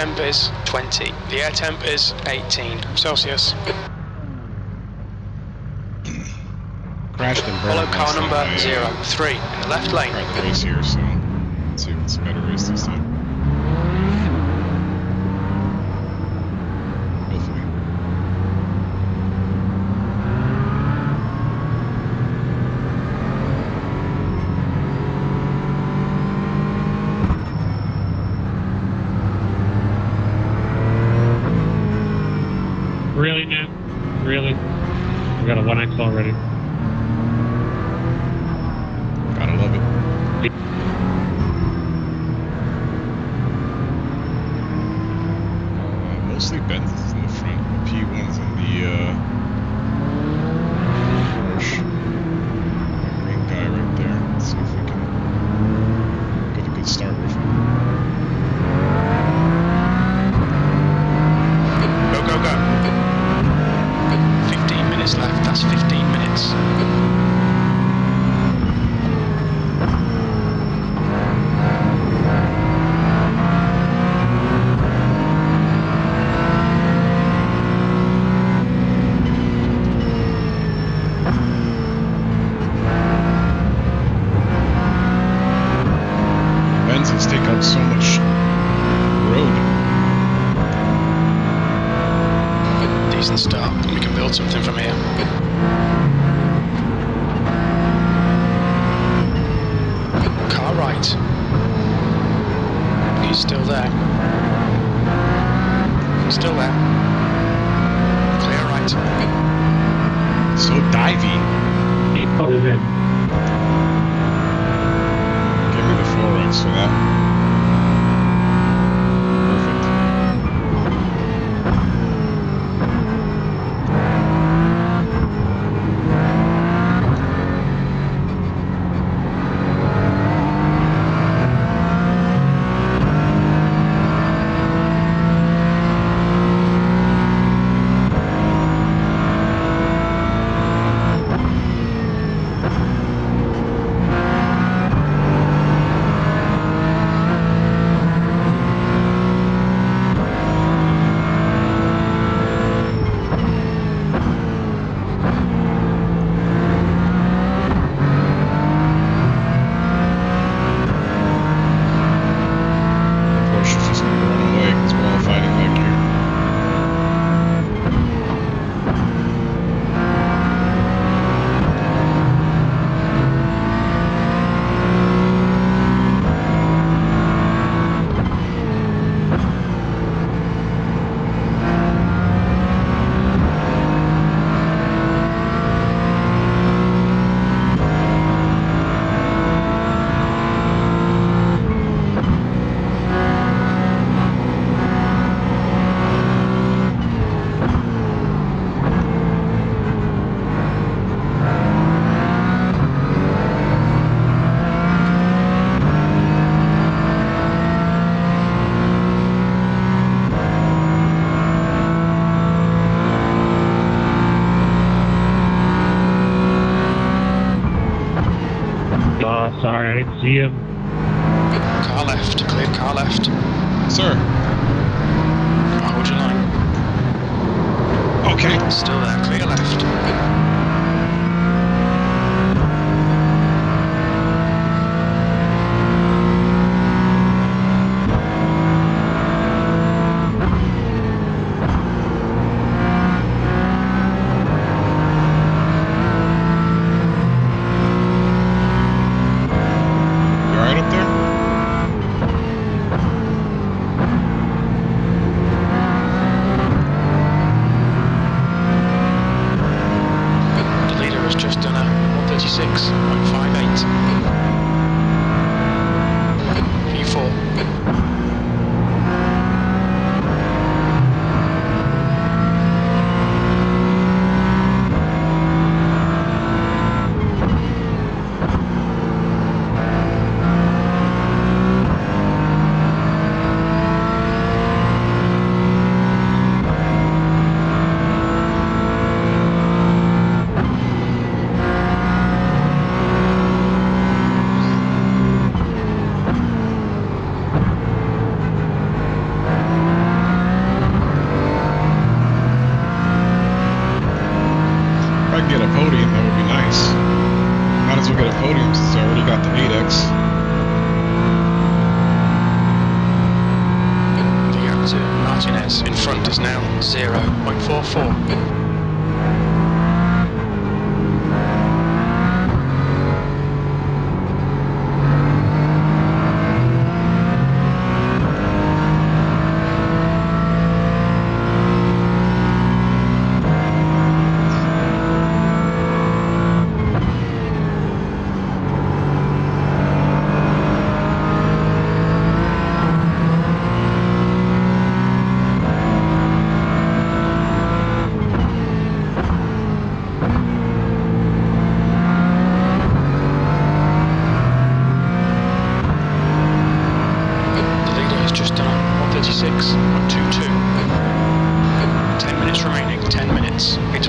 temp is 20. The air temp is 18 Celsius. Crashed and burned. Follow car number time I, uh, zero three in the left lane. tried the race here, so let's see if it's a better race this time. Really, man? Really? We got a 1X already. Gotta love it. Uh, mostly Benzes in the front. P1's in the uh, Porsche. Green guy right there. Let's see if we can get a good start with him. Go, go, go. 15 minutes left. That's 15 still there. Still there. Clear right. So divey. He put it in. Give me the 4X for that. Sorry,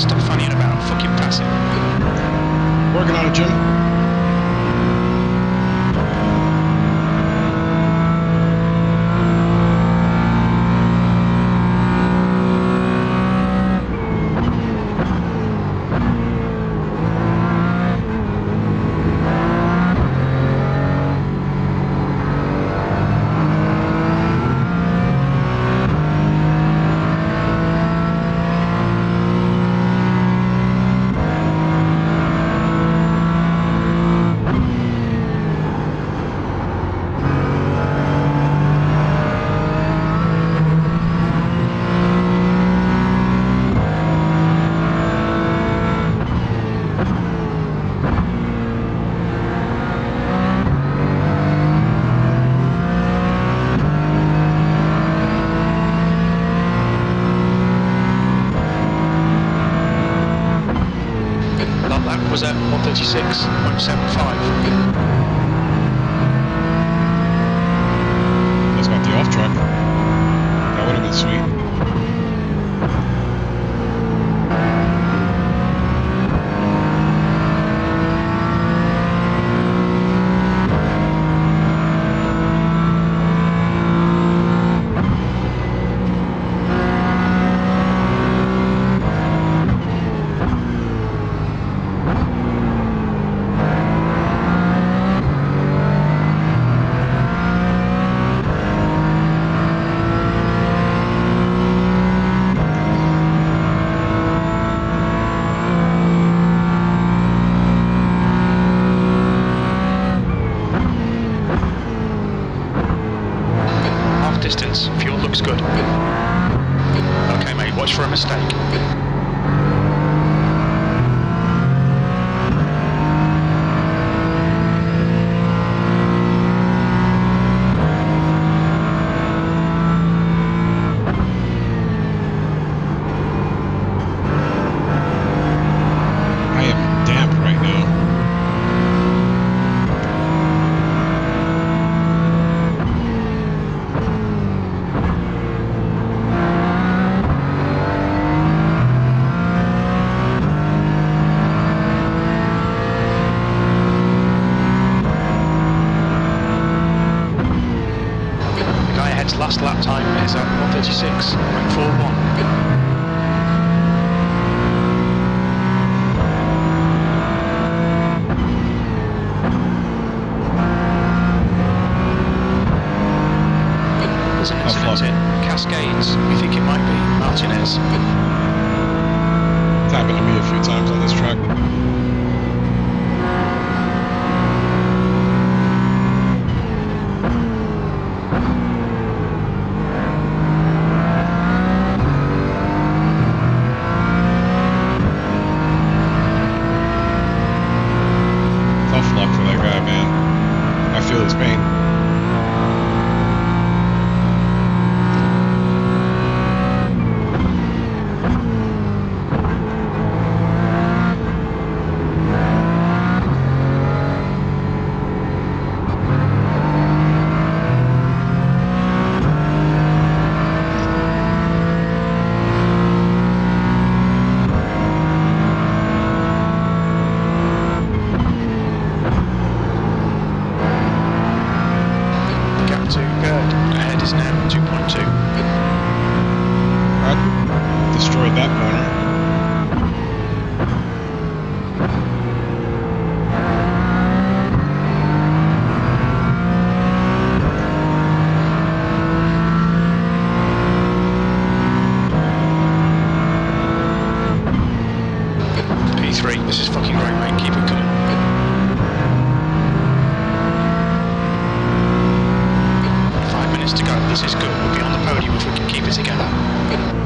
stop fannying about. Fucking pass it. Working on it, Jim. Cascades. We think it might be Martinez. It's happened to me a few times on this track. Tough luck for that guy, man. I feel his pain. good. Ahead is now 2.2. Destroyed that corner. to go. This is good. We'll be on the podium if we can keep it together.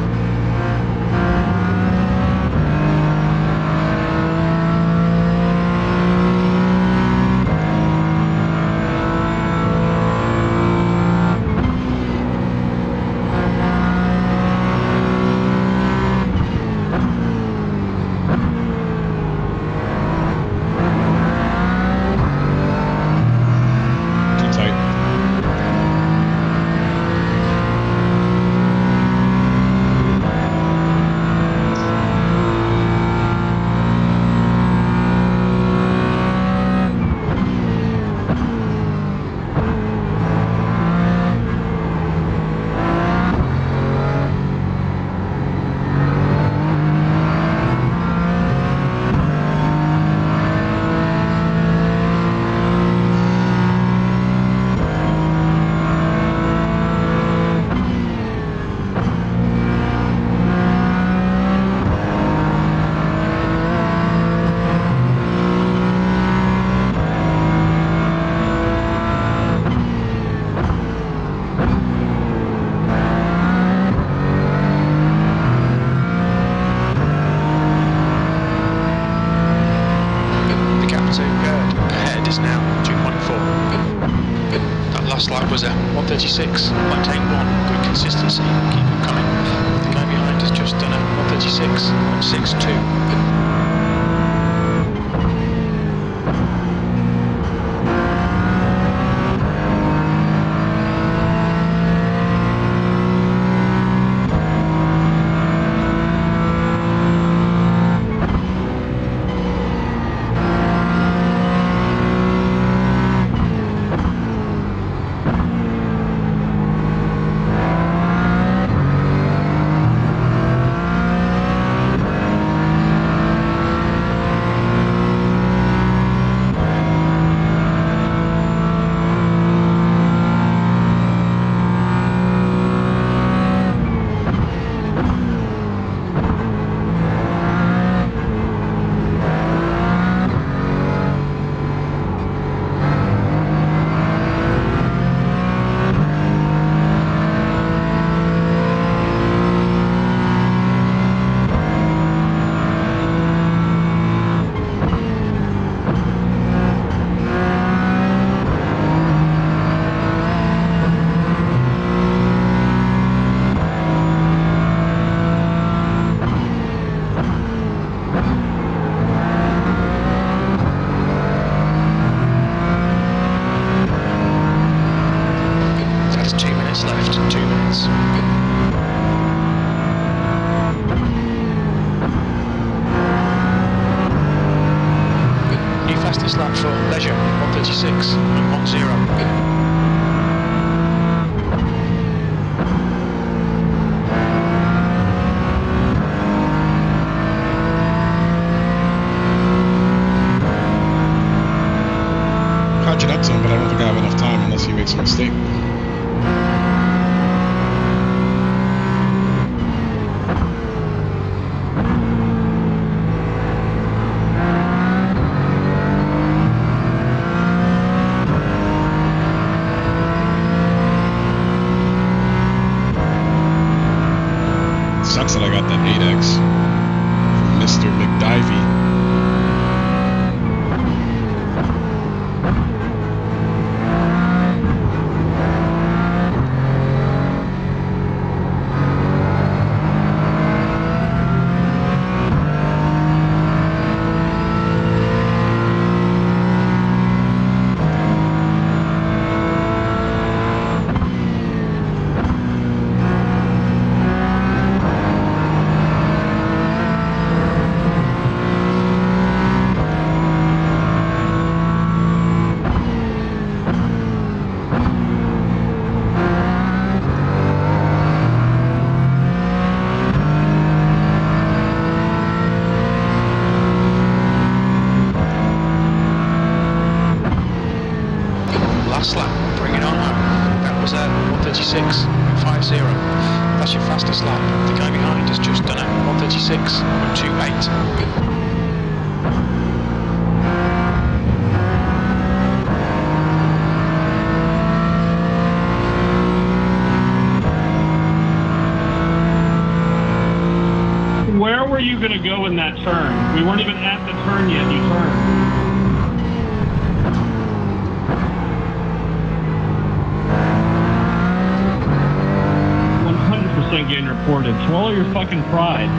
makes a mistake. Sucks that I got that 8X from Mr. McDivey. doing that turn. We weren't even at the turn yet, you turned. getting reported. Swallow your fucking pride.